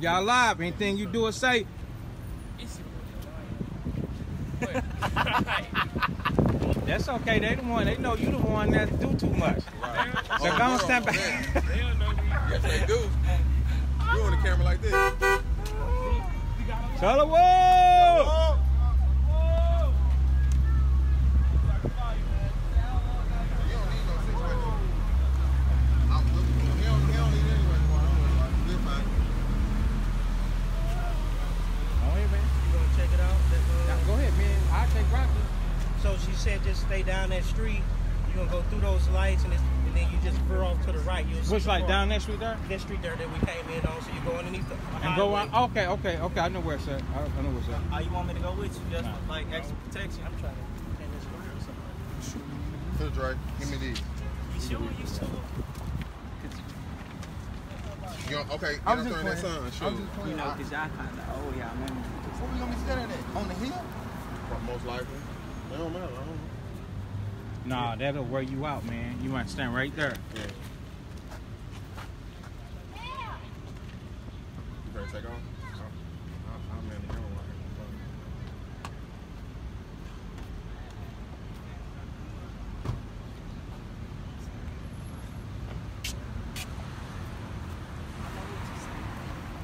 Y'all live. Anything you do or say, that's okay. They the one. They know you the one that do too much. So go on stand back. Yes, they do. You on the camera like this. Tell her whoa. You don't need no six right there. I'm looking for him. He don't, he don't need anyway. Don't worry about it. We're fine. Go ahead, man. You gonna check it out? That, uh, Now, Go ahead, man. I'll take Rocky. So she said just stay down that street. You're gonna go through those lights and, it's, and then you just veer off to the right. You'll Which the like car. down that street there? that street there that we came in on. So you go underneath the And go on. Okay, okay, okay. I know where it's at. I, I know where it's at. Oh, you want me to go with you just Nah. like extra protection? I'm trying to pin this around something. To the Drake. Give me these. You sure? You sure? You know, okay, I get was just there in that playing. sun. I Shoot. was just playing. You know, because y'all kind of old, y'all remember. Where we gonna be standing at? On the hill? Most likely. It don't matter. I don't. Nah, that'll wear you out, man. You might stand right there. Yeah. You ready to take off? The right.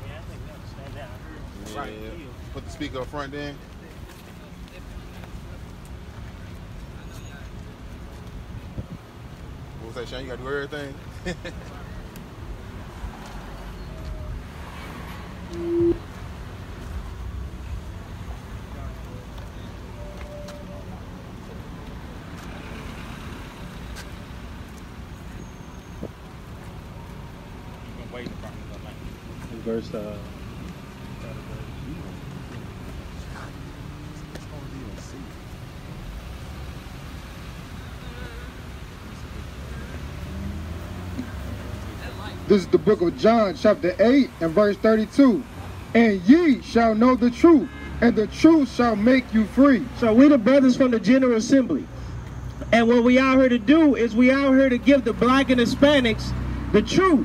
Yeah, I think that's stand down here. Yeah, Right. yeah. here. Put the speaker up front then. What was that, Shane? You gotta do everything? You can wait in front of the light. Verse uh. This is the book of John, chapter 8, and verse 32. And ye shall know the truth, and the truth shall make you free. So we the brothers from the General Assembly. And what we out here to do is we out here to give the black and Hispanics the truth.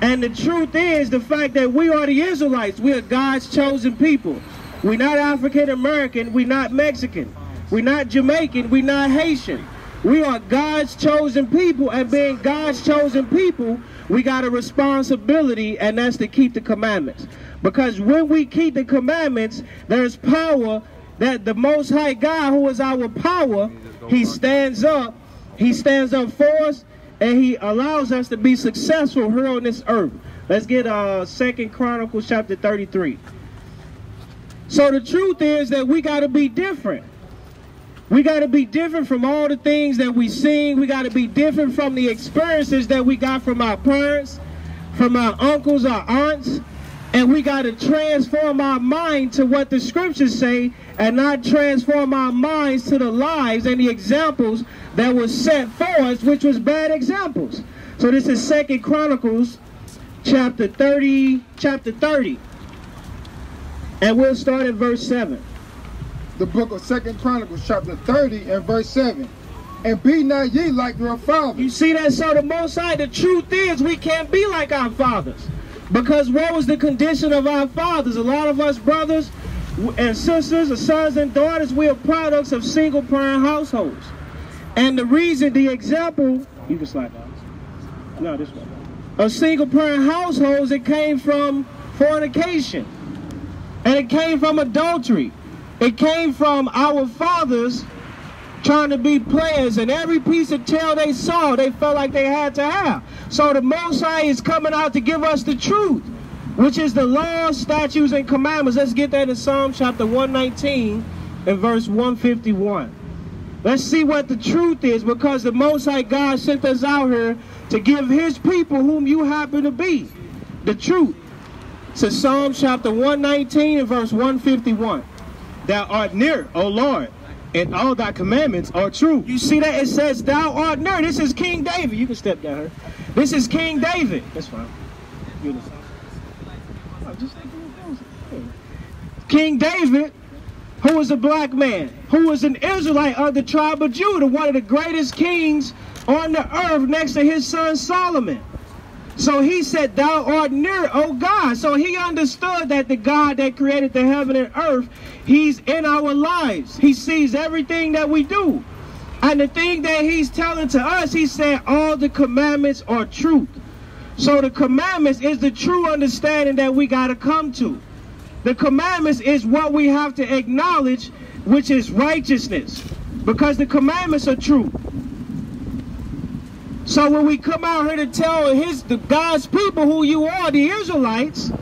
And the truth is the fact that we are the Israelites. We are God's chosen people. We're not African American. We're not Mexican. We're not Jamaican. We're not Haitian. We are God's chosen people. And being God's chosen people, we got a responsibility, and that's to keep the commandments. Because when we keep the commandments, there's power that the Most High God, who is our power, He stands up. He stands up for us, and He allows us to be successful here on this earth. Let's get uh Second Chronicles chapter 33. So the truth is that we got to be different. We got to be different from all the things that we seen. We got to be different from the experiences that we got from our parents, from our uncles, our aunts. And we got to transform our mind to what the scriptures say and not transform our minds to the lives and the examples that was set for us, which was bad examples. So this is Second Chronicles chapter 30, chapter 30. And we'll start at verse 7. The book of Second Chronicles, chapter 30, and verse 7. And be not ye like your father. You see that? So the most high, the truth is we can't be like our fathers. Because what was the condition of our fathers? A lot of us brothers and sisters, or sons and daughters, we are products of single parent households. And the reason, the example, you can slide down. No, this one. Of single parent households, it came from fornication. And it came from adultery. It came from our fathers trying to be players, and every piece of tail they saw, they felt like they had to have. So the Most High is coming out to give us the truth, which is the laws, statutes, and commandments. Let's get that in Psalm chapter 119 and verse 151. Let's see what the truth is, because the Most High God sent us out here to give His people, whom you happen to be, the truth. So Psalm chapter 119 and verse 151. Thou art near, O Lord, and all thy commandments are true. You see that? It says, Thou art near. This is King David. You can step down here. This is King David. That's fine. King David, who was a black man, who was an Israelite of the tribe of Judah, one of the greatest kings on the earth next to his son Solomon. So he said, Thou art near, O God. So he understood that the God that created the heaven and earth, he's in our lives. He sees everything that we do. And the thing that he's telling to us, he said, all the commandments are truth. So the commandments is the true understanding that we got to come to. The commandments is what we have to acknowledge, which is righteousness. Because the commandments are true. So when we come out here to tell his the God's people who you are, the Israelites,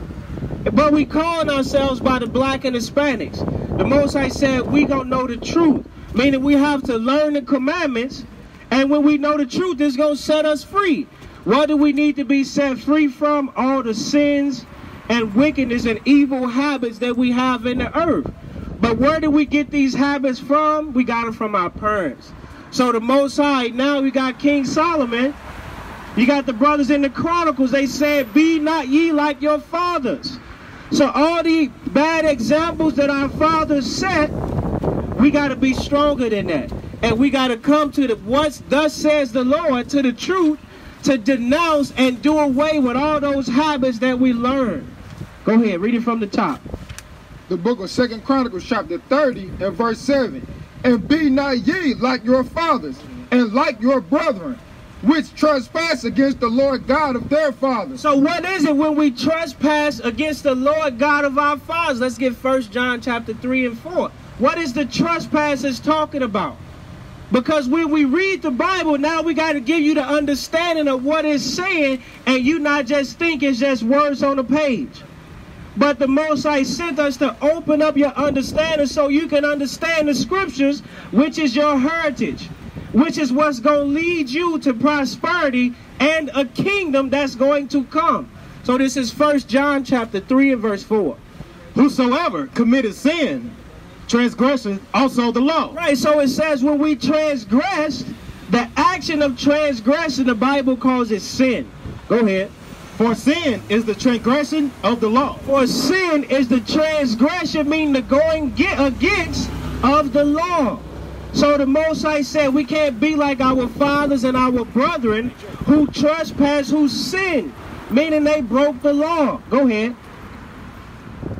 but we calling ourselves by the black and Hispanics. The Most High said we gonna know the truth, meaning we have to learn the commandments, and when we know the truth, it's gonna set us free. What do we need to be set free from? All the sins and wickedness and evil habits that we have in the earth. But where do we get these habits from? We got them from our parents. So the Most High, now we got King Solomon. You got the brothers in the Chronicles. They said, Be not ye like your fathers. So all the bad examples that our fathers set, we got to be stronger than that. And we got to come to the what thus says the Lord, to the truth, to denounce and do away with all those habits that we learn. Go ahead, read it from the top. The book of Second Chronicles, chapter 30, and verse 7. And be not ye like your fathers, and like your brethren, which trespass against the Lord God of their fathers. So what is it when we trespass against the Lord God of our fathers? Let's get First John chapter 3 and 4. What is the trespass is talking about? Because when we read the Bible, now we got to give you the understanding of what it's saying, and you not just think it's just words on a page. But the Most High sent us to open up your understanding so you can understand the scriptures, which is your heritage, which is what's going to lead you to prosperity and a kingdom that's going to come. So this is First John chapter 3 and verse 4. Whosoever committed sin transgresseth also the law. Right, so it says when we transgress, the action of transgression, the Bible calls it sin. Go ahead. For sin is the transgression of the law. For sin is the transgression, meaning the going get against of the law. So the Most High said we can't be like our fathers and our brethren who trespass, who sin, meaning they broke the law. Go ahead.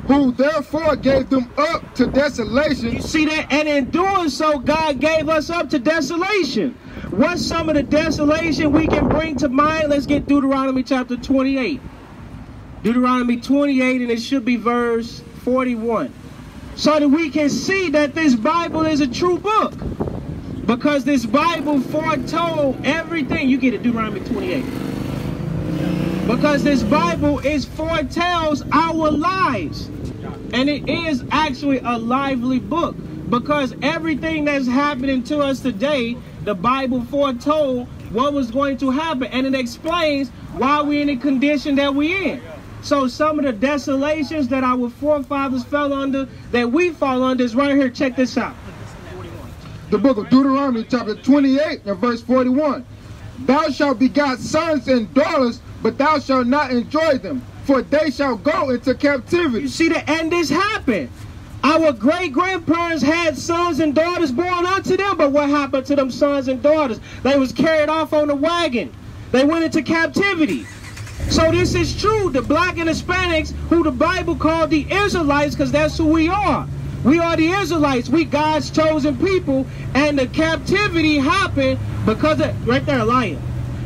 Who therefore gave them up to desolation You see that? And in doing so, God gave us up to desolation. What's some of the desolation we can bring to mind? Let's get Deuteronomy chapter 28. Deuteronomy 28, and it should be verse 41. So that we can see that this Bible is a true book. Because this Bible foretold everything. You get it, Deuteronomy 28. Because this Bible is foretells our lives. And it is actually a lively book. Because everything that's happening to us today, the Bible foretold what was going to happen. And it explains why we're in the condition that we're in. So some of the desolations that our forefathers fell under, that we fall under, is right here. Check this out. the book of Deuteronomy, chapter 28, and verse 41. Thou shalt begot sons and daughters, but thou shalt not enjoy them, for they shall go into captivity. You see the end this happened. Our great grandparents had sons and daughters born unto them, but what happened to them sons and daughters? They was carried off on a wagon. They went into captivity. So this is true. The black and Hispanics, who the Bible called the Israelites, because that's who we are. We are the Israelites. We God's chosen people, and the captivity happened because of right there, lion.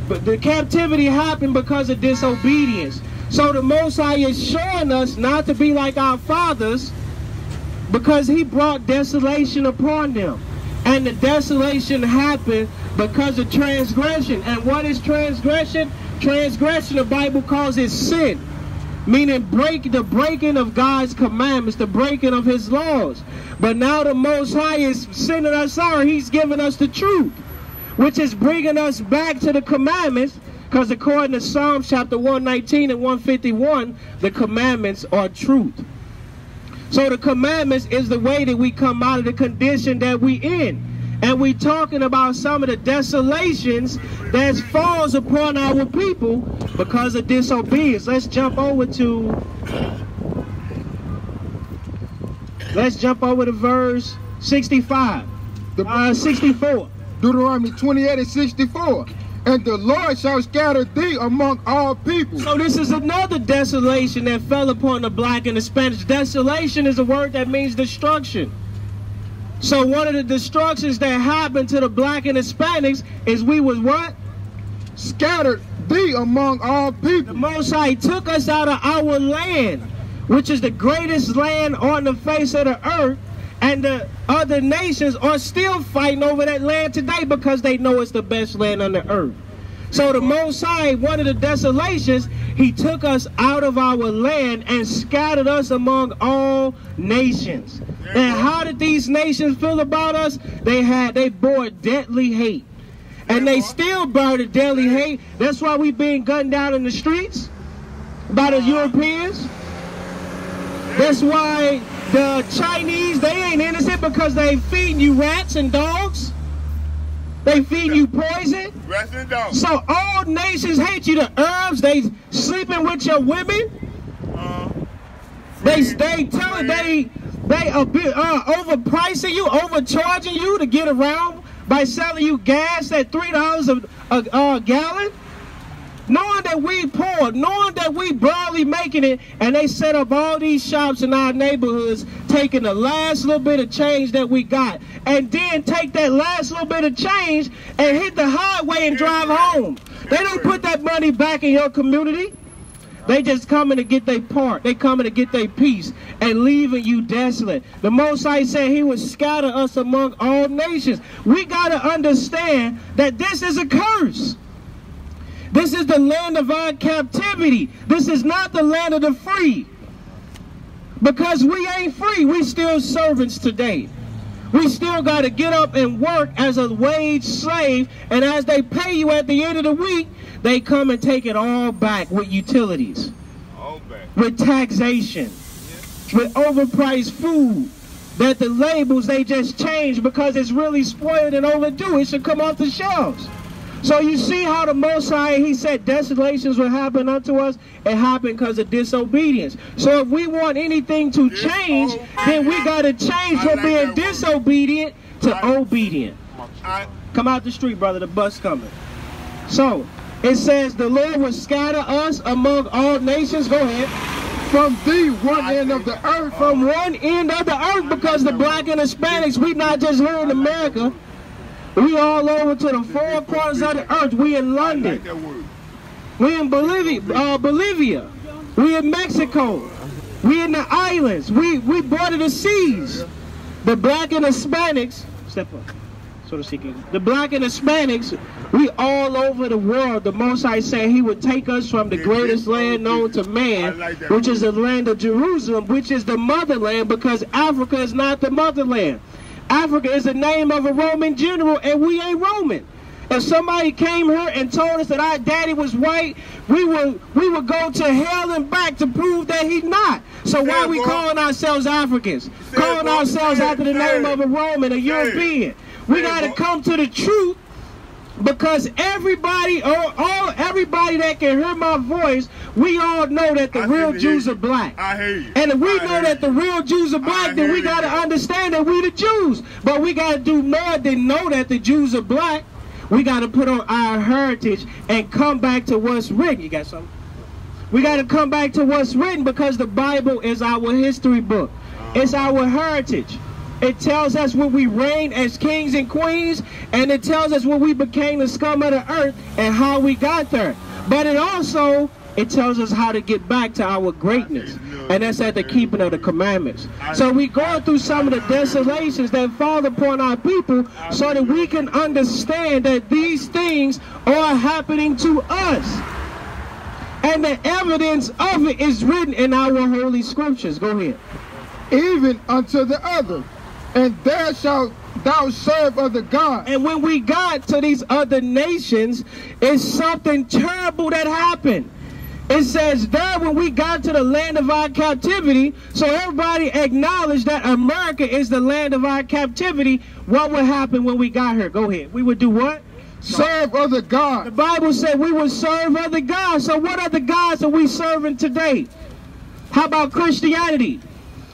But the captivity happened because of disobedience. So the Most High is showing us not to be like our fathers because he brought desolation upon them. And the desolation happened because of transgression. And what is transgression? Transgression, the Bible calls it sin. Meaning break the breaking of God's commandments, the breaking of his laws. But now the Most High is sending us out. He's giving us the truth, which is bringing us back to the commandments. Because according to Psalms chapter 119 and 151, the commandments are truth. So the commandments is the way that we come out of the condition that we in. And we talking about some of the desolations that falls upon our people because of disobedience. Let's jump over to Let's jump over to verse 65. The Uh, 64. Deuteronomy 28 and 64. and the Lord shall scatter thee among all people. So this is another desolation that fell upon the black and the Spanish. Desolation is a word that means destruction. So one of the destructions that happened to the black and Hispanics is we was what? Scattered thee among all people. The. Most High took us out of our land, which is the greatest land on the face of the earth, and the other nations are still fighting over that land today because they know it's the best land on the earth. So the Most High, one of the desolations, He took us out of our land and scattered us among all nations. And how did these nations feel about us? They had they bore deadly hate. And they still bear the deadly hate. That's why we being gunned down in the streets by the Europeans. That's why the Chinese, they ain't innocent because they feeding you rats and dogs. They feed you poison. Rest and dogs. So all nations hate you. The herbs, they sleeping with your women. Uh, They they tell they they a bit uh, overpricing you, overcharging you to get around by selling you gas at three dollars a, a, a gallon. Knowing that we poor, knowing that we barely making it, and they set up all these shops in our neighborhoods, taking the last little bit of change that we got, and then take that last little bit of change and hit the highway and drive home. They don't put that money back in your community. They just coming to get their part. They coming to get their peace and leaving you desolate. The Most High said He would scatter us among all nations. We got to understand that this is a curse. This is the land of our captivity. This is not the land of the free. Because we ain't free. We still servants today. We still got to get up and work as a wage slave. And as they pay you at the end of the week, they come and take it all back with utilities, all back. with taxation, with overpriced food. That the labels they just change because it's really spoiled and overdue. It should come off the shelves. So you see how the Most High, he said desolations will happen unto us. It happened because of disobedience. So if we want anything to change, then we got to change from being disobedient to obedient. Come out the street, brother. The bus coming. So it says the Lord will scatter us among all nations. Go ahead. From the one end of the earth, From one end of the earth, because the black and Hispanics, we not just here in America. We all over to the four corners of the earth. We in London. We in Bolivia, uh, Bolivia. We in Mexico. We in the islands. We we border the seas. The black and Hispanics, step up, so to speak. The black and Hispanics, we all over the world. The Most High said He would take us from the greatest land known to man, which is the land of Jerusalem, which is the motherland, because Africa is not the motherland. Africa is the name of a Roman general, and we ain't Roman. If somebody came here and told us that our daddy was white, we would we would go to hell and back to prove that he's not. So why it, we calling ourselves Africans? Calling ourselves after the name of a Roman, a European. We got to come to the truth because everybody, all, all everybody that can hear my voice, we all know that the I real Jews you. are black. I hear you. And if we I know that you. the real Jews are black, I then we got to you. understand that we the Jews. But we got to do more than know that the Jews are black. We got to put on our heritage and come back to what's written. You got something? We got to come back to what's written because the Bible is our history book. It's our heritage. It tells us when we reigned as kings and queens, and it tells us when we became the scum of the earth and how we got there. But it also it tells us how to get back to our greatness, and that's at the keeping of the commandments. So we go through some of the desolations that fall upon our people, so that we can understand that these things are happening to us. And the evidence of it is written in our holy scriptures. Go ahead. even unto the other. And there shalt thou serve other gods. And when we got to these other nations, it's something terrible that happened. It says there when we got to the land of our captivity, so everybody acknowledged that America is the land of our captivity. What would happen when we got here? Go ahead. We would do what? Serve other gods. The. Bible said we would serve other gods. So what other gods are we serving today? How about Christianity?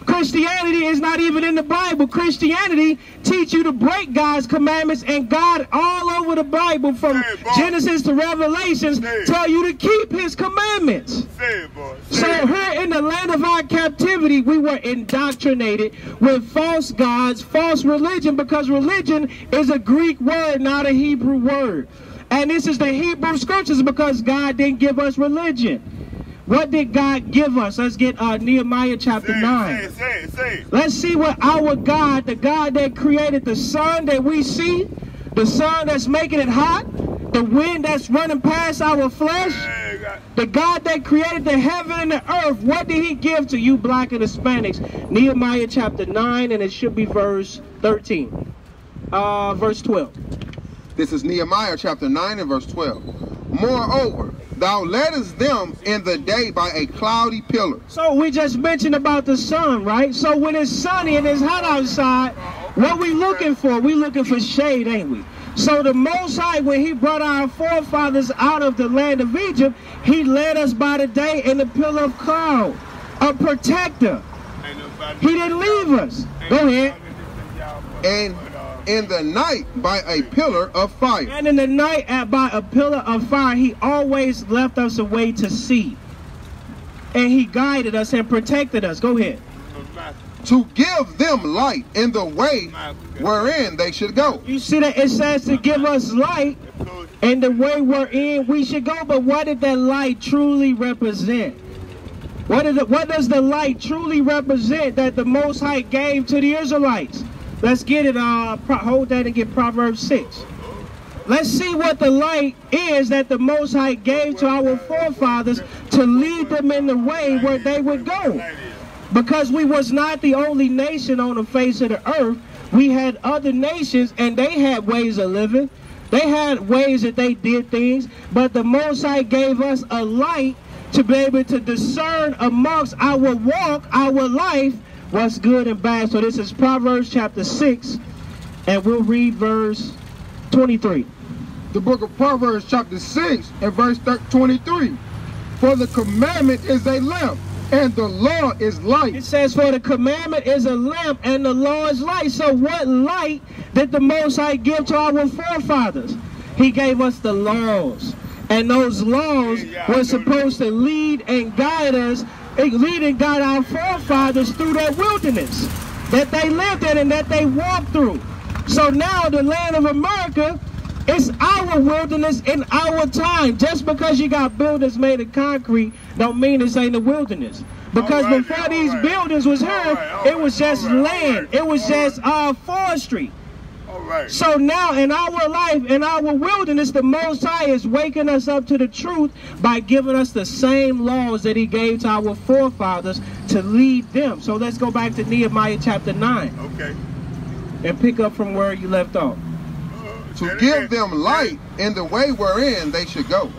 Christianity is not even in the Bible. Christianity teach you to break God's commandments, and God all over the Bible, from. Genesis to Revelations, tell you to keep His commandments. It, So here in the land of our captivity, we were indoctrinated with false gods, false religion, because religion is a Greek word, not a Hebrew word. And this is the Hebrew scriptures because God didn't give us religion. What did God give us? Let's get uh, Nehemiah chapter Say 9. say say say. Let's see what our God, the God that created the sun that we see, the sun that's making it hot, the wind that's running past our flesh, Hey, God. the God that created the heaven and the earth, what did he give to you, black and Hispanics? Nehemiah chapter 9, and it should be verse 13. Uh, verse 12. This is Nehemiah chapter 9 and verse 12. Moreover, thou leddest them in the day by a cloudy pillar. So we just mentioned about the sun, right? So when it's sunny and it's hot outside, what we looking for? We looking for shade, ain't we? So the Most High, when He brought our forefathers out of the land of Egypt, He led us by the day in the pillar of cloud, a protector. He didn't leave us. Go ahead. And in the night by a pillar of fire. And in the night, at by a pillar of fire, He always left us a way to see, and He guided us and protected us. Go ahead. to give them light in the way wherein they should go. You see that it says to give us light in the way we're in we should go but what did that light truly represent what, is it, what does the light truly represent that the most high gave to the israelites let's get it uh hold that and get proverbs 6 let's see what the light is that the most high gave to our forefathers to lead them in the way where they would go. Because we was not the only nation on the face of the earth. We had other nations and they had ways of living. They had ways that they did things. But the most high gave us a light to be able to discern amongst our walk our life what's good and bad so this is proverbs chapter 6 and we'll read verse 23 The book of Proverbs, chapter 6, and verse thir- 23. For the commandment is a lamp, and the law is light. It says, For the commandment is a lamp and the law is light. So, what light did the Most High give to our forefathers? He gave us the laws. And those laws were supposed to lead and guide us, eh, lead and our forefathers through that wilderness that they lived in and that they walked through. So now the land of America it's our wilderness in our time. Just because you got buildings made of concrete don't mean this ain't a wilderness. Because right, before these right. buildings was here, right, it was just land. It was just uh, forestry. All right. So now in our life, in our wilderness, the Most High is waking us up to the truth by giving us the same laws that He gave to our forefathers to lead them. So let's go back to Nehemiah chapter 9 Okay. and pick up from where you left off. To give them light in the way wherein they should go.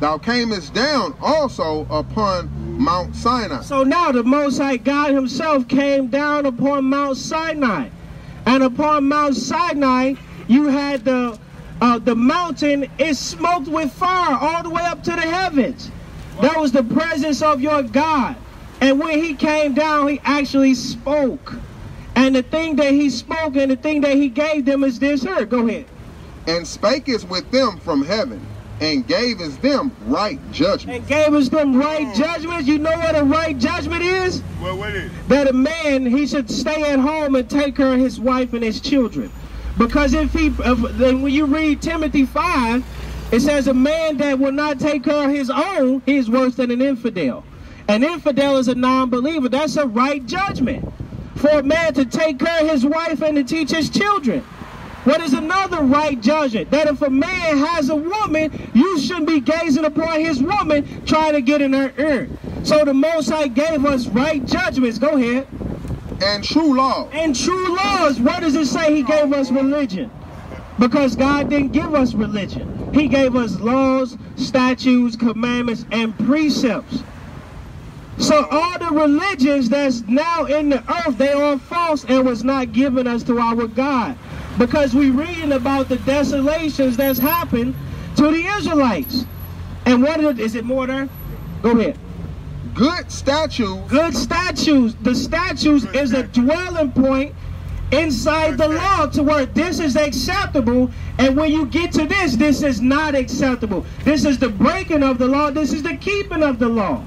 Thou camest down also upon Mount Sinai. So now the Most High God Himself came down upon Mount Sinai, and upon Mount Sinai you had the uh, the mountain is smoked with fire all the way up to the heavens. That was the presence of your God, and when He came down, He actually spoke. And the thing that He spoke and the thing that He gave them is this here. Go ahead. And spake is with them from heaven, and gavest them right judgment. And gave us them right judgments. You know what a right judgment is? Well, what is? that a man he should stay at home and take care of his wife and his children because if he if, then when you read timothy 5 it says a man that will not take care of his own he is worse than an infidel an infidel is a non-believer that's a right judgment for a man to take care of his wife and to teach his children what is another right judgment? That if a man has a woman, you shouldn't be gazing upon his woman trying to get in her ear. So the Most High gave us right judgments. Go ahead. And true law. And true laws. What does it say he gave us religion? Because God didn't give us religion. He gave us laws, statutes, commandments, and precepts. So all the religions that's now in the earth, they are false and was not given us to our God. Because we reading about the desolations that's happened to the Israelites. And what is it? Is it more there? Go ahead. good statutes Good statues. The statues is a dwelling point inside the law to where this is acceptable. And when you get to this, this is not acceptable. This is the breaking of the law. This is the keeping of the law.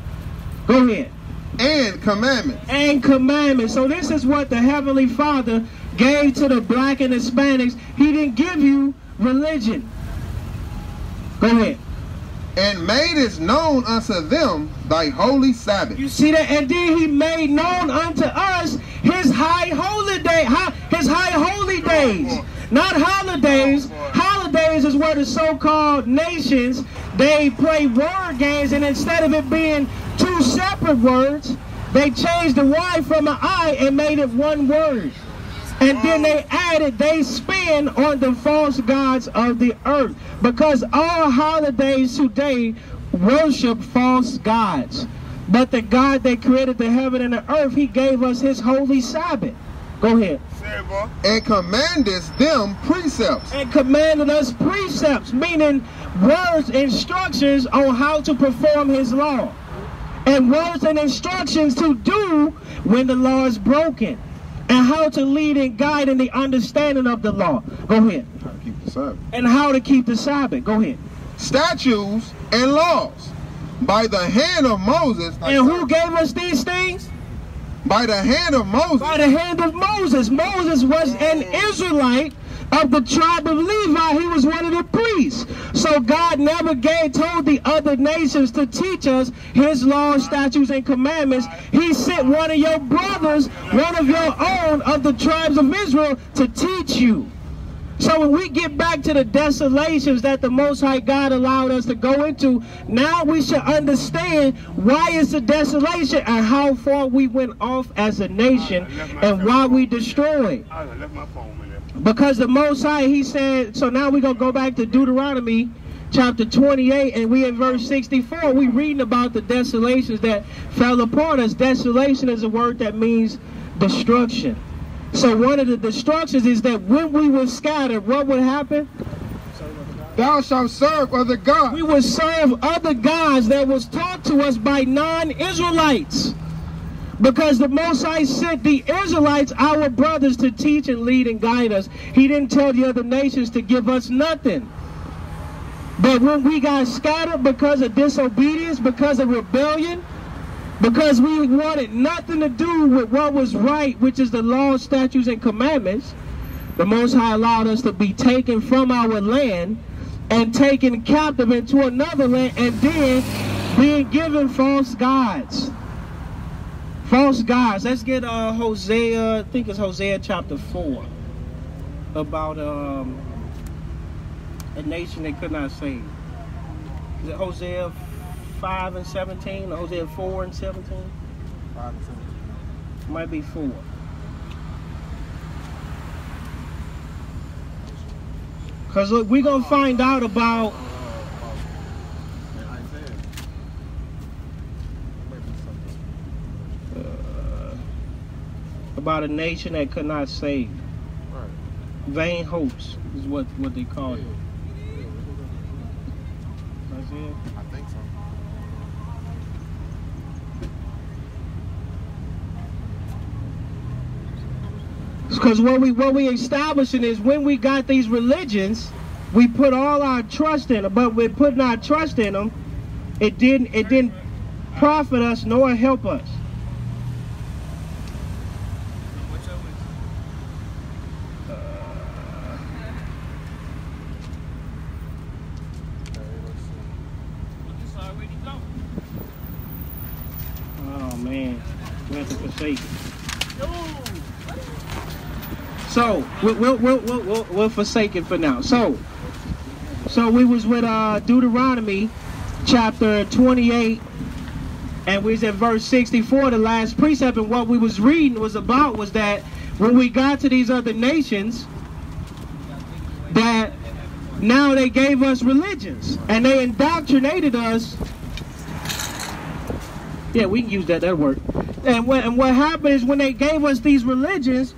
Go ahead. and commandments. and commandments. So this is what the Heavenly Father gave to the black and Hispanics. He didn't give you religion. Go ahead. and made it known unto them thy holy Sabbath. You see that? And then he made known unto us his high holy day, his high holy days. Not holidays. Holidays is where the so-called nations they play word games, and instead of it being two separate words, they changed the Y from an I and made it one word. And then they added, they spend on the false gods of the earth. Because all holidays today worship false gods. But the God that created the heaven and the earth, he gave us his holy Sabbath. Go ahead. and commandest them precepts And commanded us precepts, meaning words, instructions on how to perform his law. And words and instructions to do when the law is broken. And how to lead and guide in the understanding of the law. Go ahead. how to keep the Sabbath. and how to keep the Sabbath. Go ahead. statutes and laws by the hand of Moses. And who gave us these things? By the hand of Moses. By the hand of Moses. Moses was an Israelite of the tribe of Levi. He was one of the priests. So God never gave told the other nations to teach us his laws, statutes, and commandments. He sent one of your brothers, one of your own of the tribes of Israel to teach you. So when we get back to the desolations that the Most High God allowed us to go into, now we should understand why it's a desolation and how far we went off as a nation and why we destroyed. I done left my phone in there. Because the Most High, He said, so now we're going to go back to Deuteronomy chapter 28 and we in verse 64. We reading about the desolations that fell upon us. Desolation is a word that means destruction. So one of the destructions is that when we were scattered, what would happen? Thou shalt serve other gods. We would serve other gods that was taught to us by non-Israelites. Because the Most High sent the Israelites, our brothers, to teach and lead and guide us. He didn't tell the other nations to give us nothing. But when we got scattered because of disobedience, because of rebellion, because we wanted nothing to do with what was right, which is the law, statutes, and commandments, the Most High allowed us to be taken from our land and taken captive into another land and then being given false gods. False gods. Let's get uh, Hosea, I think it's Hosea chapter 4, about um, a nation they could not save. Is it Hosea 5 and 17 or Hosea 4 and 17? 5 and 17. Might be 4. Because look, we're going to find out about And Isaiah. Maybe something. uh, about a nation that could not save. Right. Vain hopes is what, what they call it. Isaiah? I think so. Because what we what we establishing is when we got these religions, we put all our trust in them. But we're putting our trust in them, it didn't it didn't profit us nor help us. Okay, let's see. Oh man, we have to forsake. it. So we'll we'll, we'll, we'll, we'll forsake it for now. So so we was with uh, Deuteronomy chapter 28 and we was at verse 64 the last precept and what we was reading was about was that when we got to these other nations that now they gave us religions and they indoctrinated us yeah, we can use that. That word And what and what happened is when they gave us these religions,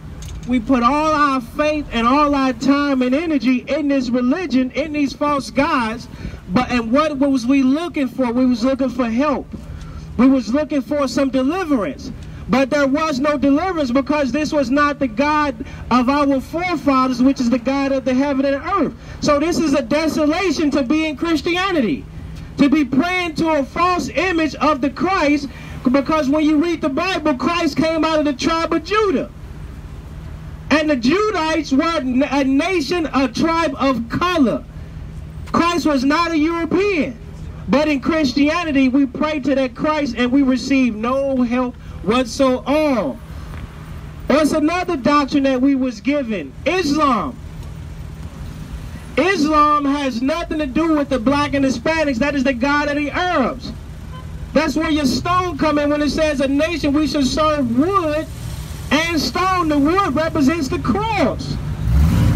we put all our faith and all our time and energy in this religion, in these false gods. But and what was we looking for? We was looking for help. We was looking for some deliverance. But there was no deliverance because this was not the God of our forefathers, which is the God of the heaven and earth. So this is a desolation to be in Christianity. To be praying to a false image of the Christ because when you read the Bible, Christ came out of the tribe of Judah. And the Judites were a nation, a tribe of color. Christ was not a European. But in Christianity, we pray to that Christ and we receive no help whatsoever. There's another doctrine that we was given. Islam. Islam has nothing to do with the black and Hispanics. That is the God of the Arabs. That's where your stone come in when it says a nation we should serve wood and stone. The wood represents the cross.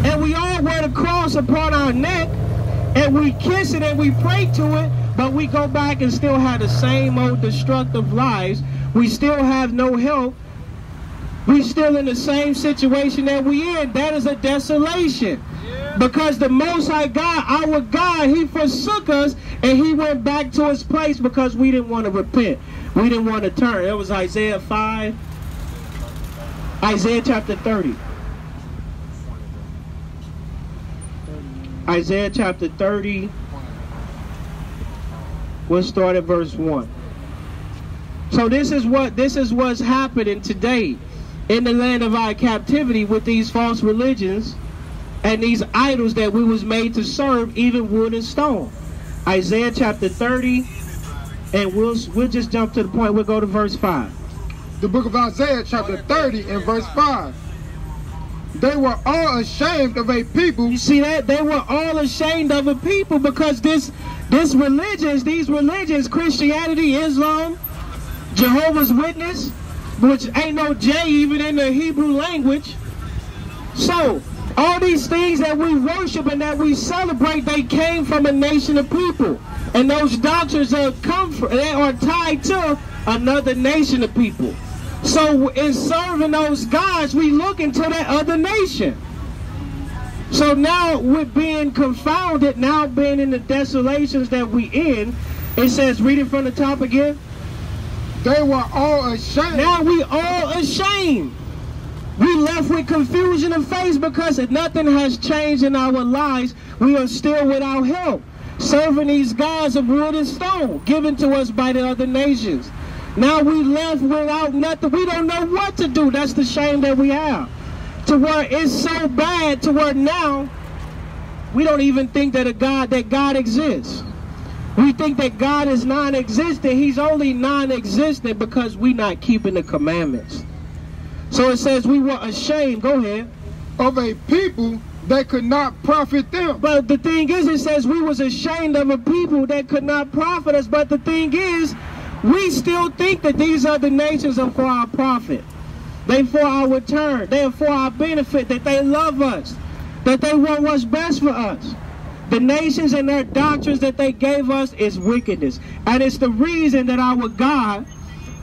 And we all wear the cross upon our neck and we kiss it and we pray to it, but we go back and still have the same old destructive lives. We still have no help. We still in the same situation that we in. That is a desolation. Because the Most High God, our God, He forsook us and He went back to His place because we didn't want to repent. We didn't want to turn. It was Isaiah 5, Isaiah chapter 30. Isaiah chapter 30. We'll start at verse 1. So this is what this is what's happening today in the land of our captivity with these false religions and these idols that we was made to serve, even wood and stone. Isaiah chapter 30, and we'll we'll just jump to the point. We'll go to verse 5. The book of Isaiah, chapter 30, and verse 5. They were all ashamed of a people. You see that? They were all ashamed of a people because this this religions, these religions, Christianity, Islam, Jehovah's Witness, which ain't no J even in the Hebrew language. So, all these things that we worship and that we celebrate, they came from a nation of people. And those doctrines are come from, they are tied to another nation of people. So in serving those gods, we look into that other nation. So now we're being confounded, now being in the desolations that we in, it says, read it from the top again. They were all ashamed. Now we all ashamed. We left with confusion of face because if nothing has changed in our lives, we are still without help. Serving these gods of wood and stone given to us by the other nations. Now we left without nothing. We don't know what to do. That's the shame that we have. To where it's so bad to where now we don't even think that a God that God exists. We think that God is non-existent. He's only non-existent because we not keeping the commandments. So it says we were ashamed. Go ahead. Of a people that could not profit them. But the thing is, it says we was ashamed of a people that could not profit us. But the thing is, we still think that these other nations are for our profit. They for our return. They are for our benefit. That they love us. That they want what's best for us. The nations and their doctrines that they gave us is wickedness. And it's the reason that our God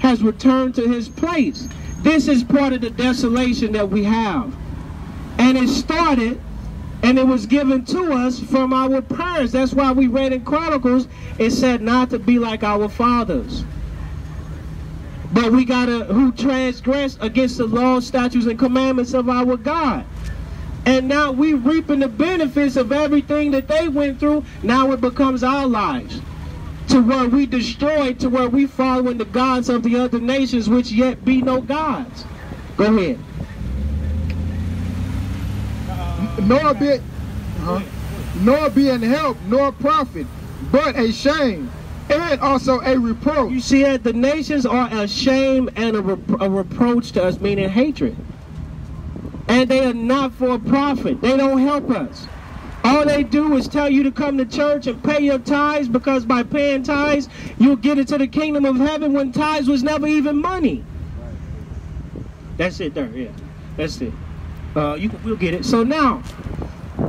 has returned to his place. This is part of the desolation that we have. And it started and it was given to us from our parents. That's why we read in Chronicles, it said not to be like our fathers. But we gotta, who transgress against the law, statutes, and commandments of our God. And now we reaping the benefits of everything that they went through. Now it becomes our lives. To where we destroy, to where we following the gods of the other nations, which yet be no gods. Go ahead. Nor be, uh, nor be an help, nor profit, but a shame, and also a reproach. You see that the nations are a shame and a, a reproach to us, meaning hatred. And they are not for profit. They don't help us. All they do is tell you to come to church and pay your tithes because by paying tithes, you'll get into the kingdom of heaven when tithes was never even money. That's it there, yeah. That's it. Uh, you we'll get it. So now,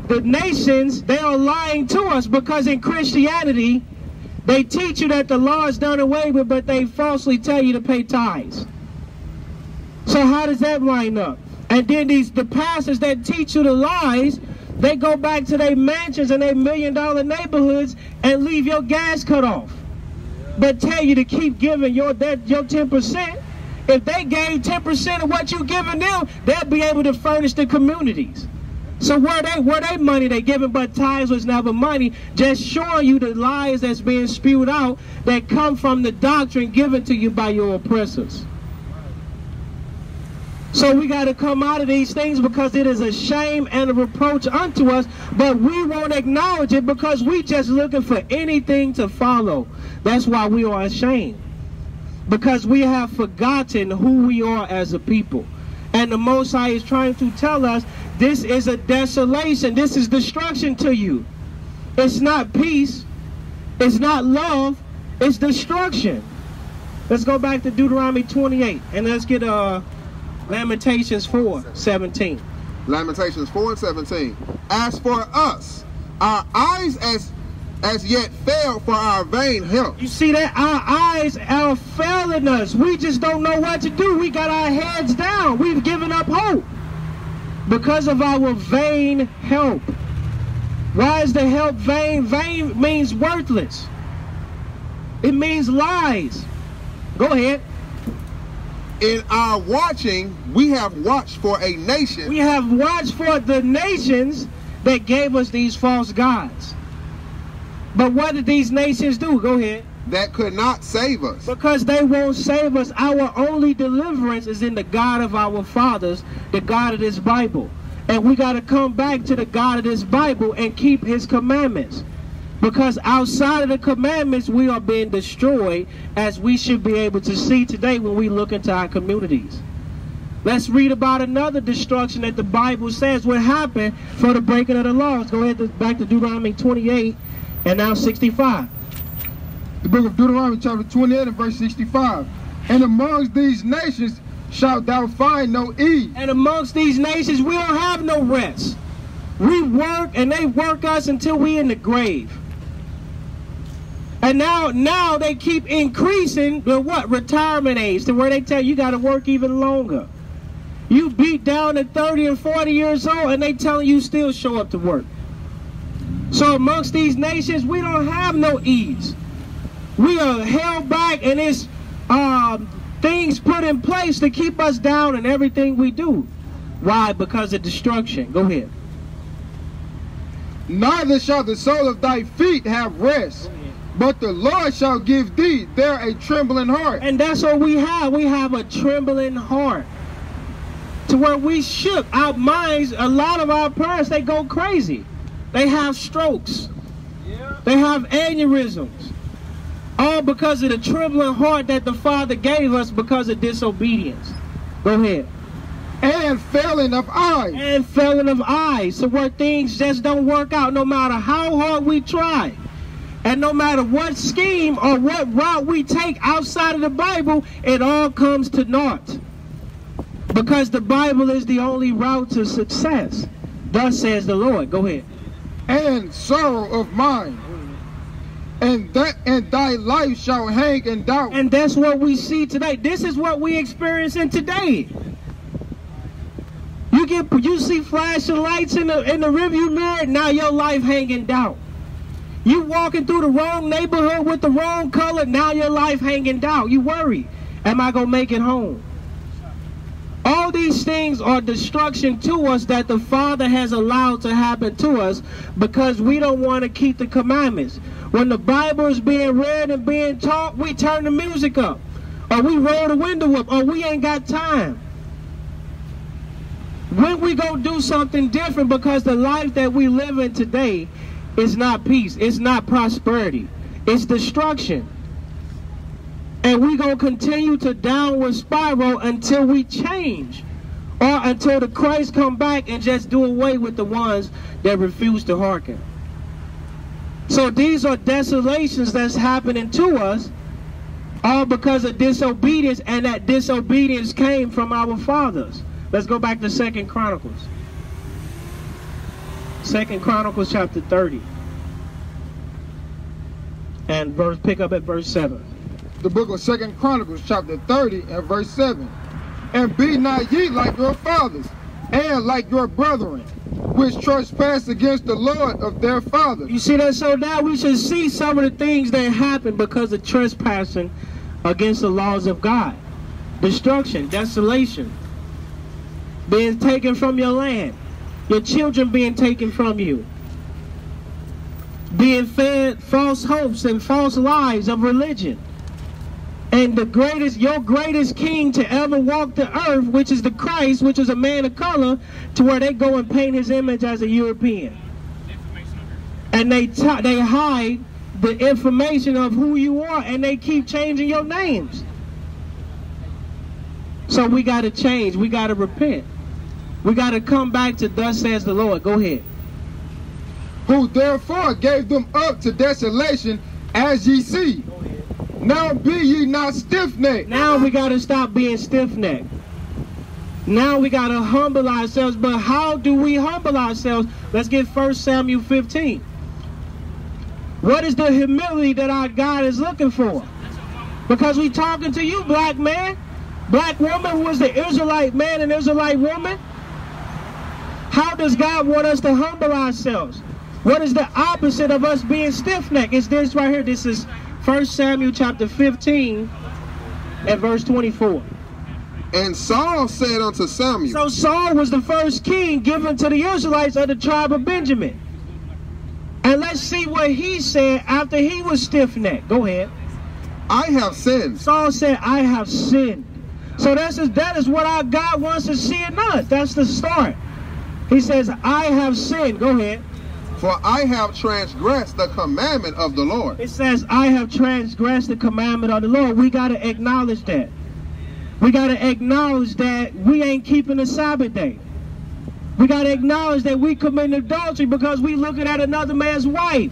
the nations, they are lying to us because in Christianity, they teach you that the law is done away with, but they falsely tell you to pay tithes. So how does that line up? And then these the pastors that teach you the lies, they go back to their mansions and their million dollar neighborhoods and leave your gas cut off. but tell you to keep giving your that your 10%. If they gave 10% of what you're giving them, they'll be able to furnish the communities. So where they where they money they giving but tithes was never money, just showing you the lies that's being spewed out that come from the doctrine given to you by your oppressors. So we got to come out of these things because it is a shame and a reproach unto us, but we won't acknowledge it because we just looking for anything to follow. That's why we are ashamed. Because we have forgotten who we are as a people. And the Most High is trying to tell us this is a desolation. This is destruction to you. It's not peace. It's not love. It's destruction. Let's go back to Deuteronomy 28 and let's get uh, Lamentations 4 17. Lamentations 4 and 17. As for us, our eyes as as yet fail for our vain help. You see that? Our eyes are failing us. We just don't know what to do. We got our heads down. We've given up hope because of our vain help. Why is the help vain? Vain means worthless. It means lies. Go ahead. In our watching, we have watched for a nation We have watched for the nations that gave us these false gods. But what did these nations do? Go ahead. that could not save us. Because they won't save us. Our only deliverance is in the God of our fathers, the God of this Bible. And we got to come back to the God of this Bible and keep his commandments. Because outside of the commandments, we are being destroyed, as we should be able to see today when we look into our communities. Let's read about another destruction that the Bible says would happen for the breaking of the laws. Go ahead to, back to Deuteronomy 28 and now 65. The book of Deuteronomy, chapter 28, and verse 65. And amongst these nations shalt thou find no ease. And amongst these nations, we don't have no rest. We work and they work us until we in the grave. And now, now they keep increasing the what retirement age to where they tell you got to work even longer. You beat down at 30 and 40 years old, and they telling you still show up to work. So amongst these nations, we don't have no ease. We are held back, and it's um, things put in place to keep us down in everything we do. Why? Because of destruction. Go ahead. Neither shall the sole of thy feet have rest, but the Lord shall give thee there a trembling heart. And that's what we have. We have a trembling heart. To where we shook. Our minds, a lot of our parents, they go crazy. They have strokes. They have aneurysms. All because of the trembling heart that the Father gave us because of disobedience. Go ahead. and failing of eyes. And failing of eyes. So where things just don't work out no matter how hard we try. And no matter what scheme or what route we take outside of the Bible, it all comes to naught. Because the Bible is the only route to success. Thus says the Lord. Go ahead. And sorrow of mine. And that and thy life shall hang in doubt. And that's what we see today. This is what we experiencing today. You get you see flashing lights in the in the rearview mirror, now your life hanging doubt. You walking through the wrong neighborhood with the wrong color, now your life hanging doubt. You worry, am I gonna make it home? These things are destruction to us that the Father has allowed to happen to us because we don't want to keep the commandments. When the Bible is being read and being taught, we turn the music up, or we roll the window up, or we ain't got time. When we go do something different because the life that we live in today is not peace, it's not prosperity, it's destruction. And we're going to continue to downward spiral until we change. Or until the Christ come back and just do away with the ones that refuse to hearken. So these are desolations that's happening to us all because of disobedience and that disobedience came from our fathers. Let's go back to Second Chronicles. Second Chronicles chapter 30. And verse pick up at verse 7. The book of Second Chronicles, chapter 30, and verse 7. And be not ye like your fathers, and like your brethren, which trespass against the Lord of their fathers. You see that? So now we should see some of the things that happen because of trespassing against the laws of God. Destruction, desolation, being taken from your land, your children being taken from you, being fed false hopes and false lies of religion. And the greatest, your greatest king to ever walk the earth, which is the Christ, which is a man of color, to where they go and paint his image as a European. And they they hide the information of who you are, and they keep changing your names. So we got to change. We got to repent. We got to come back to thus says the Lord. Go ahead. who therefore gave them up to desolation, as ye see. Now be ye not stiff-necked, Now we got to stop being stiff-necked. Now we got to humble ourselves. But how do we humble ourselves? Let's get 1 Samuel 15. What is the humility that our God is looking for? Because we talking to you, black man, black woman who is the Israelite man and Israelite woman. How does God want us to humble ourselves? What is the opposite of us being stiff-necked? It's this right here. This is 1 Samuel chapter 15 and verse 24. And Saul said unto Samuel, So Saul was the first king given to the Israelites of the tribe of Benjamin. And let's see what he said after he was stiff-necked. Go ahead. I have sinned. Saul said, I have sinned. So that's that is what our God wants to see in us. That's the start. He says, I have sinned. Go ahead. For I have transgressed the commandment of the Lord. It says, I have transgressed the commandment of the Lord. We got to acknowledge that. We got to acknowledge that we ain't keeping the Sabbath day. We got to acknowledge that we commit adultery because we looking at another man's wife.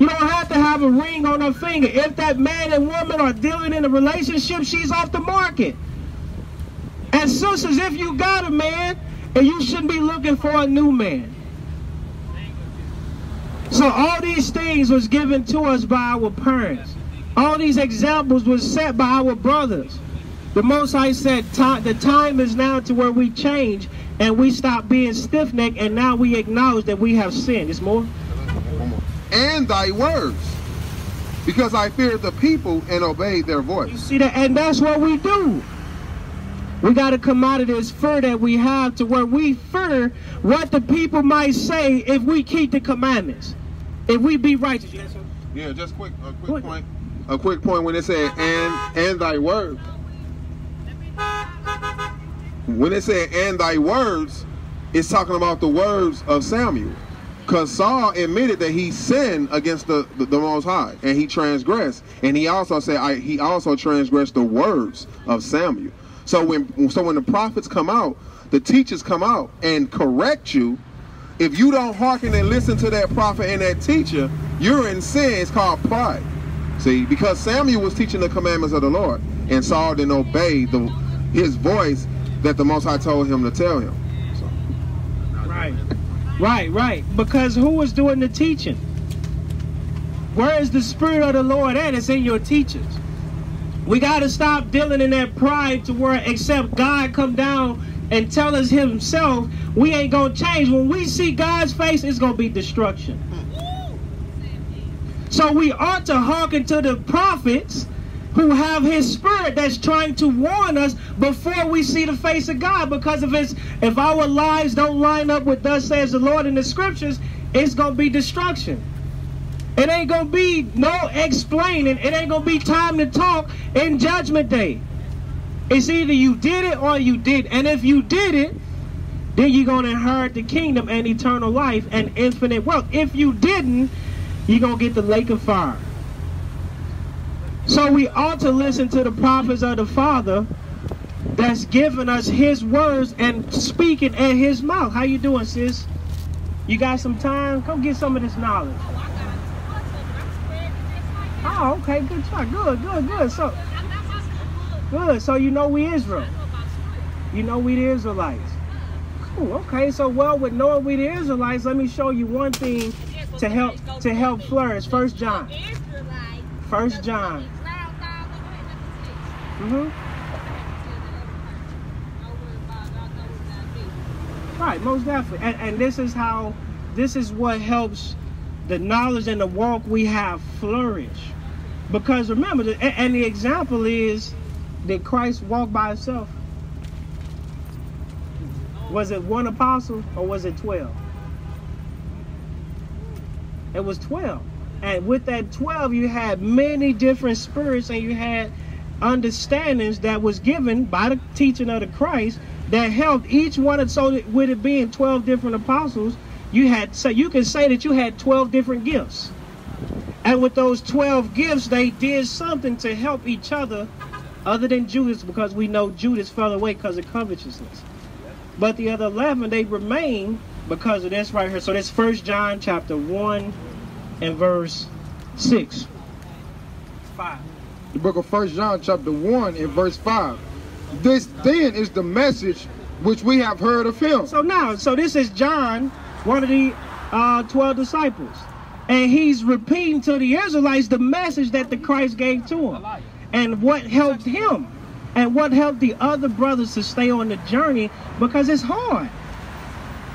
You don't have to have a ring on her finger. If that man and woman are dealing in a relationship, she's off the market. And sisters, if you got a man, and you shouldn't be looking for a new man. So all these things was given to us by our parents. All these examples was set by our brothers. The Most High said the time is now to where we change and we stop being stiff-necked and now we acknowledge that we have sinned. It's more. And thy words. Because I feared the people and obeyed their voice. You see that? And that's what we do. We got to come out of this fear that we have to where we fear what the people might say if we keep the commandments. If we be righteous. Yes, sir. Yeah, just quick, a quick Quick. point. A quick point when it said and and thy words. When it said and thy words, it's talking about the words of Samuel. Because Saul admitted that he sinned against the, the, the Most High and he transgressed. And he also said I, he also transgressed the words of Samuel. So when so when the prophets come out, the teachers come out and correct you. If you don't hearken and listen to that prophet and that teacher, you're in sin. It's called pride. See, because Samuel was teaching the commandments of the Lord, and Saul didn't obey the his voice that the Most High told him to tell him. Right. Right, right. Because who was doing the teaching? Where is the Spirit of the Lord at? It's in your teachers. We got to stop dealing in that pride to where except God come down and tell us himself, we ain't going to change. When we see God's face, it's going to be destruction. So we ought to hearken to the prophets who have his spirit that's trying to warn us before we see the face of God. Because if it's if our lives don't line up with thus says the Lord in the scriptures, it's gonna be destruction. It ain't gonna be no explaining. It ain't gonna be time to talk in judgment day. It's either you did it or you did. And if you did it, then you're gonna inherit the kingdom and eternal life and infinite wealth. If you didn't, you're gonna get the lake of fire. So we ought to listen to the prophets of the Father that's giving us his words and speaking at his mouth. How you doing, sis? You got some time? Come get some of this knowledge. Oh, okay, good try. Good, good, good. So good. So you know we Israel. You know we the Israelites. Cool, okay. So well with knowing we the Israelites, let me show you one thing to help to help flourish. First John. First John. Mm-hmm. Right, most definitely. And, and this is how, this is what helps the knowledge and the walk we have flourish. Because remember, and the example is, did Christ walk by himself? Was it one apostle or was it 12? It was 12. And with that 12, you had many different spirits and you had understandings that was given by the teaching of the Christ that helped each one of so with it being 12 different apostles, you had so you can say that you had 12 different gifts. And with those 12 gifts, they did something to help each other other than Judas because we know Judas fell away because of covetousness. But the other 11, they remain because of this right here. So that's First John chapter 1 and verse 6. 5. The book of First John chapter 1 and verse 5. This then is the message which we have heard of him. So now, so this is John, one of the uh, 12 disciples. And he's repeating to the Israelites the message that the Christ gave to him. And what helped him. And what helped the other brothers to stay on the journey because it's hard.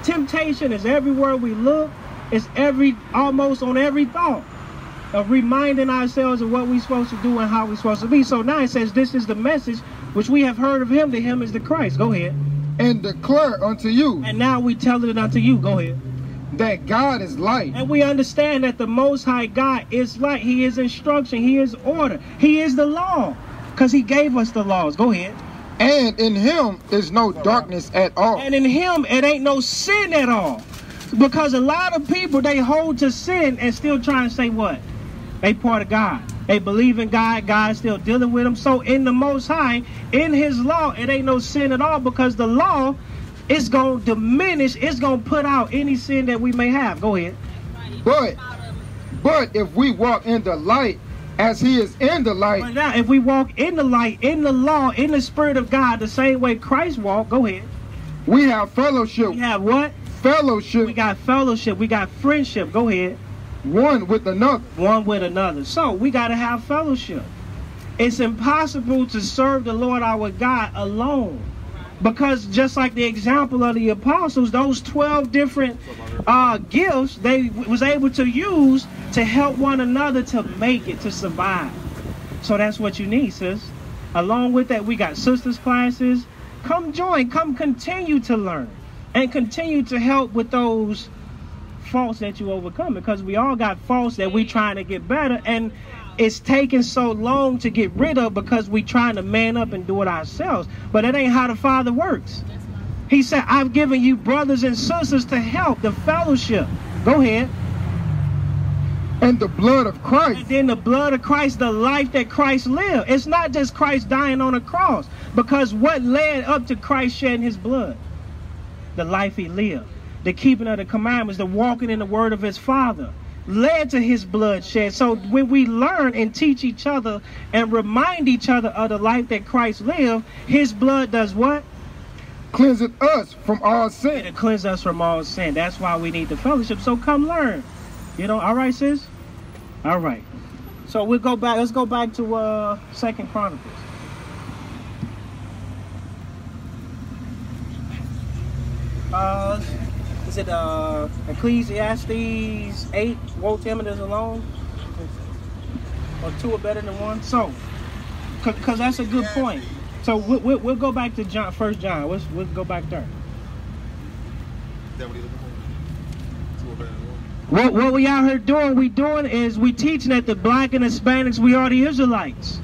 Temptation is everywhere we look. It's every almost on every thought of reminding ourselves of what we're supposed to do and how we're supposed to be. So now it says, This is the message which we have heard of him, that him is the Christ. Go ahead. And declare unto you. And now we tell it unto you. Go ahead. That God is light. And we understand that the Most High God is light. He is instruction. He is order. He is the law. Because he gave us the laws. Go ahead. And in him is no darkness at all. And in him it ain't no sin at all. Because a lot of people they hold to sin and still try and say what? They part of God. They believe in God. God is still dealing with them. So in the Most High, in His law, it ain't no sin at all because the law is going to diminish. It's going to put out any sin that we may have. Go ahead. But, but if we walk in the light as He is in the But light, now, if we walk in the light, in the law, in the Spirit of God, the same way Christ walked, go ahead. we have fellowship. We have what? Fellowship We got fellowship. We got friendship. Go ahead. one with another. one with another. So we got to have fellowship. It's impossible to serve the Lord our God alone. Because just like the example of the apostles, those 12 different uh, gifts they was able to use to help one another to make it, to survive. So that's what you need, sis. Along with that, we got sisters classes. Come join, come continue to learn and continue to help with those faults that you overcome because we all got faults that we trying to get better and it's taking so long to get rid of because we trying to man up and do it ourselves but that ain't how the father works he said i've given you brothers and sisters to help the fellowship go ahead And the blood of Christ. and then the blood of Christ, the life that Christ lived. It's not just Christ dying on a cross, because what led up to Christ shedding his blood? The life he lived, the keeping of the commandments, the walking in the word of his Father, led to his bloodshed. So when we learn and teach each other and remind each other of the life that Christ lived, his blood does what? Cleanseth us from all sin. It cleanse us from all sin. That's why we need the fellowship. So come learn. You know, all right, sis? All right. So we'll go back. Let's go back to uh Second Chronicles. Uh, is it uh Ecclesiastes eight? Woe to him that is alone, or two are better than one. So, because that's a good point. So we'll, we'll, we'll go back to John, First John. Let's we'll go back there. What, what we out here doing, we doing is we teaching that the black and Hispanics, we are the Israelites.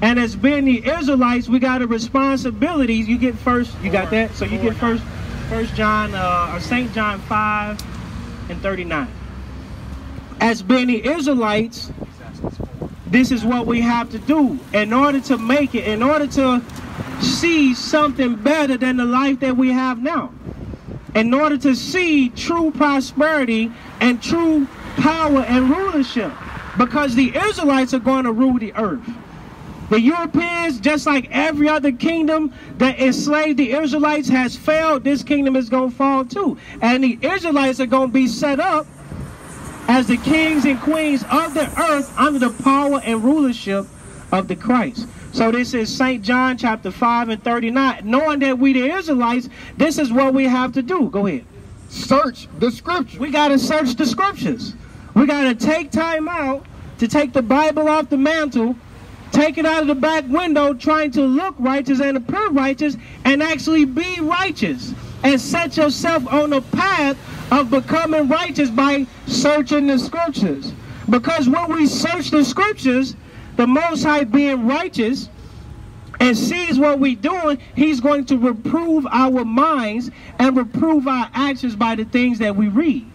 And as being the Israelites, we got a responsibility. You get first, you got that? So you get first, first John, uh, or St. John 5 and 39. As being the Israelites, this is what we have to do in order to make it, in order to see something better than the life that we have now in order to see true prosperity and true power and rulership. Because the Israelites are going to rule the earth. The Europeans, just like every other kingdom that enslaved the Israelites, has failed. This kingdom is going to fall too. And the Israelites are going to be set up as the kings and queens of the earth under the power and rulership of the Christ. So this is St. John chapter 5 and 39. Knowing that we the Israelites, this is what we have to do. Go ahead. Search the scriptures. We got to search the scriptures. We got to take time out to take the Bible off the mantle, take it out of the back window, trying to look righteous and appear righteous, and actually be righteous. And set yourself on the path of becoming righteous by searching the scriptures. Because when we search the scriptures, the Most High being righteous and sees what we're doing, He's going to reprove our minds and reprove our actions by the things that we read.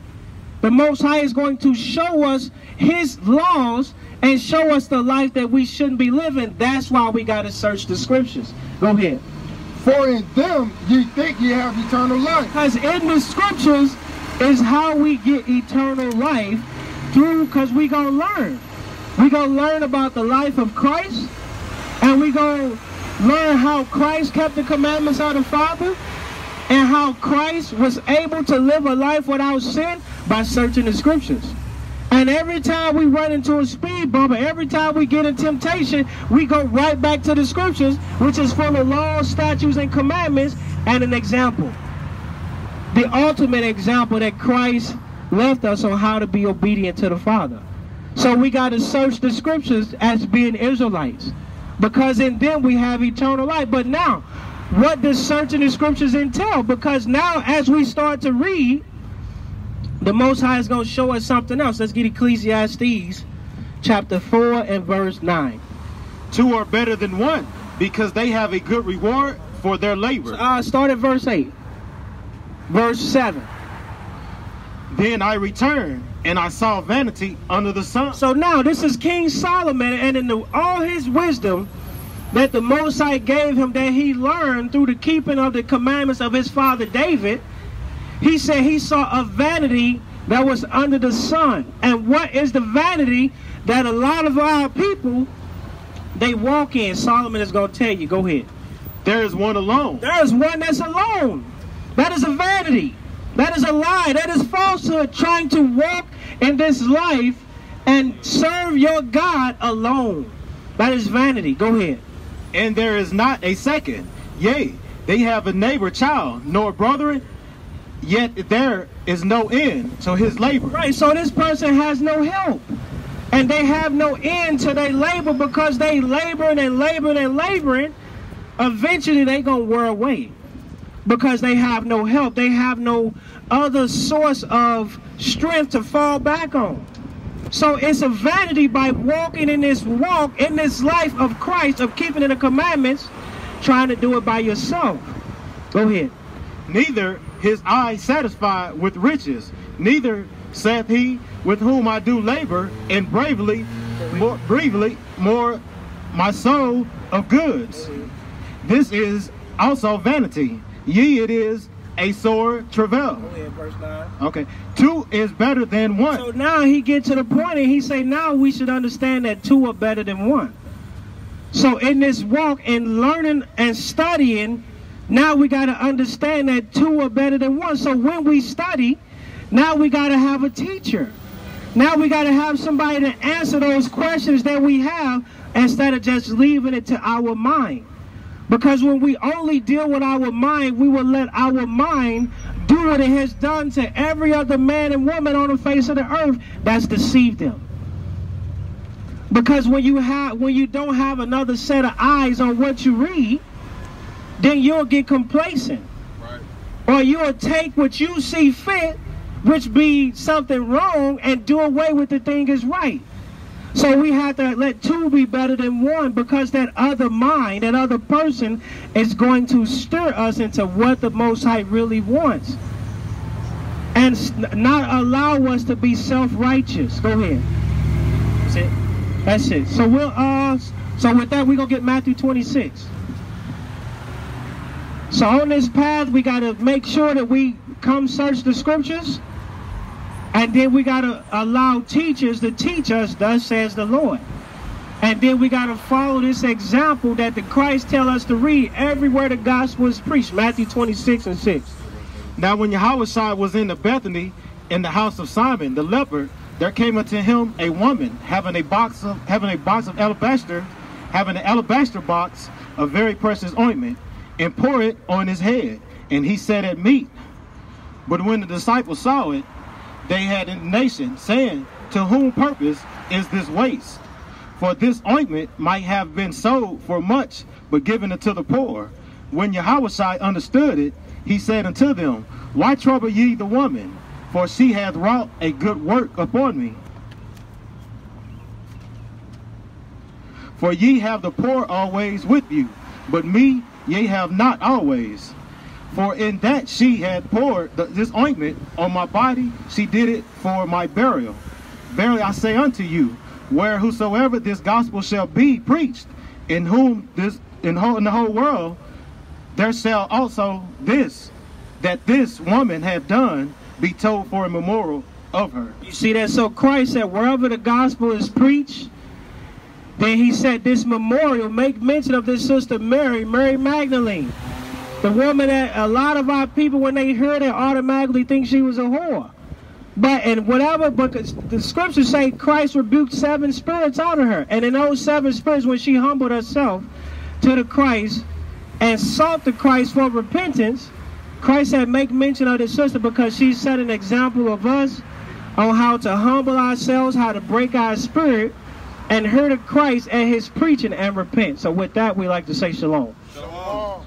The Most High is going to show us His laws and show us the life that we shouldn't be living. That's why we got to search the scriptures. Go ahead. For in them ye think ye have eternal life. Because in the scriptures is how we get eternal life through, because we going to learn. we going to learn about the life of Christ, and we going to learn how Christ kept the commandments of the Father, and how Christ was able to live a life without sin by searching the scriptures. And every time we run into a speed bump, every time we get in temptation, we go right back to the scriptures, which is full of laws, statutes, and commandments, and an example. The ultimate example that Christ left us on how to be obedient to the Father. So we got to search the scriptures as being Israelites, because in them we have eternal life. But now, what does searching the scriptures entail? Because now, as we start to read, the Most High is going to show us something else. Let's get Ecclesiastes chapter 4 and verse 9. Two are better than one because they have a good reward for their labor. Uh, start at verse 8. Verse 7. Then I returned and I saw vanity under the sun. So now this is King Solomon, and in the, all his wisdom that the Most High gave him, that he learned through the keeping of the commandments of his father David, he said he saw a vanity that was under the sun. And what is the vanity that a lot of our people they walk in? Solomon is going to tell you. Go ahead. There is one alone. There is one that's alone. That is a vanity. That is a lie. That is falsehood. Trying to walk in this life and serve your God alone. That is vanity. Go ahead. And there is not a second. Yea, they have a neighbor child, nor brethren, yet there is no end to his labor. Right, so this person has no help. And they have no end to their labor because they laboring and laboring and laboring. Eventually they gonna wear away. Because they have no help. They have no other source of strength to fall back on. So it's a vanity by walking in this walk, in this life of Christ, of keeping in the commandments, trying to do it by yourself. Go ahead. Neither his eye satisfied with riches, neither saith he with whom I do labor, and bravely, more bravely, more my soul of goods. This is also vanity. Ye it is a sore travail. verse 9. Okay. Two is better than one. So now he get to the point and he say now we should understand that two are better than one. So in this walk and learning and studying, now we got to understand that two are better than one. So when we study, now we got to have a teacher. Now we got to have somebody to answer those questions that we have instead of just leaving it to our mind. Because when we only deal with our mind, we will let our mind do what it has done to every other man and woman on the face of the earth that's deceived them. Because when you have when you don't have another set of eyes on what you read, then you'll get complacent. Right. Or you'll take what you see fit, which be something wrong, and do away with the thing is right. So we have to let two be better than one because that other mind, that other person is going to stir us into what the Most High really wants. And not allow us to be self-righteous. Go ahead. That's it. That's it. So we'll uh so with that we're gonna get Matthew 26. So on this path we gotta make sure that we come search the scriptures. And then we got to allow teachers to teach us, thus says the Lord. And then we got to follow this example that the Christ tell us to read everywhere the gospel is preached. Matthew 26 and 6. Now when Yahushua was in the Bethany in the house of Simon the leper, there came unto him a woman having a box of having a box of alabaster having an alabaster box of very precious ointment, and pour it on his head. And he sat at meat. But when the disciples saw it, they had indignation, saying, To whom purpose is this waste? For this ointment might have been sold for much, but given unto the poor. When Yahushua understood it, he said unto them, Why trouble ye the woman? For she hath wrought a good work upon me. For ye have the poor always with you, but me ye have not always. For in that she had poured the, this ointment on my body, she did it for my burial. Verily I say unto you, where whosoever this gospel shall be preached, in whom this in, whole, in the whole world, there shall also this that this woman had done be told for a memorial of her. You see that? So Christ said, wherever the gospel is preached, then he said, this memorial, make mention of this sister Mary, Mary Magdalene. The woman that a lot of our people, when they heard it, automatically think she was a whore. But and whatever, but the scriptures say Christ rebuked seven spirits out of her. And in those seven spirits, when she humbled herself to the Christ and sought the Christ for repentance, Christ said, make mention of this sister because she set an example of us on how to humble ourselves, how to break our spirit, and heard of Christ and his preaching and repent. So with that, we like to say shalom. Shalom.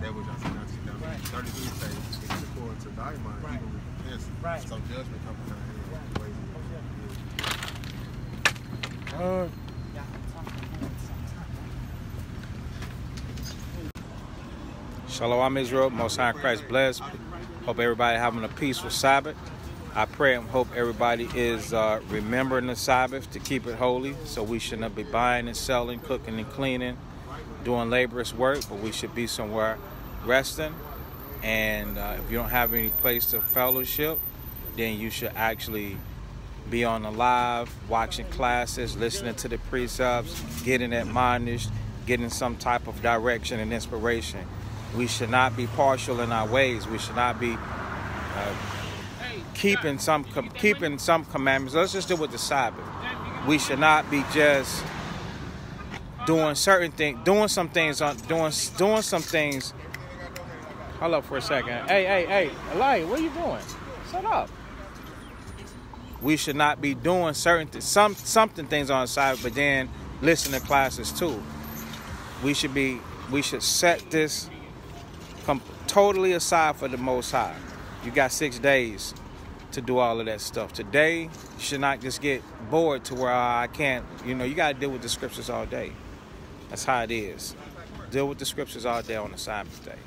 That was Johnson Johnson. Right. 33 says, it's according to thy mind, Right. even repentance. Right. So judgment coming down here. Ways Uh, Shalom Israel, Most High Christ bless. Hope everybody having a peaceful Sabbath. I pray and hope everybody is uh, remembering the Sabbath to keep it holy. So we should not be buying and selling, cooking and cleaning, doing laborious work, but we should be somewhere resting. And uh, if you don't have any place to fellowship, then you should actually be on the live, watching classes, listening to the precepts, getting admonished, getting some type of direction and inspiration. We should not be partial in our ways. We should not be uh, keeping some keeping some commandments. Let's just do with the Sabbath. We should not be just doing certain things, doing some things on doing doing some things. Hold up for a second. Hey, hey, hey, Elijah, what are you doing? Shut up. We should not be doing certain th- some something things on the side, but then listen to classes too. We should be we should set this totally aside for the Most High. You got six days to do all of that stuff. Today, you should not just get bored to where "Ah, I can't. You know, you got to deal with the scriptures all day. That's how it is. Deal with the scriptures all day on the Sabbath day.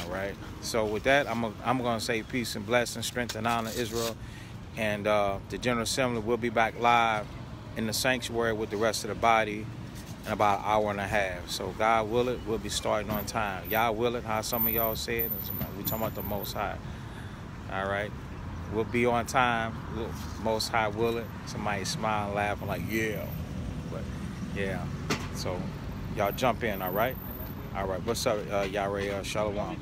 All right. So with that, I'm a, I'm going to say peace and blessing, strength and honor, Israel, and uh, the General Assembly will be back live in the sanctuary with the rest of the body in about an hour and a half. So God will it, we'll be starting on time. Y'all will it, how some of y'all said. We talking about the Most High. All right. We'll be on time. Most High will it. Somebody smiling, laughing like, yeah. But yeah. So y'all jump in, all right? All right. What's up, uh, Yare? Uh, Shalom.